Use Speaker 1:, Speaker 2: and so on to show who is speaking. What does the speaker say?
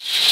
Speaker 1: you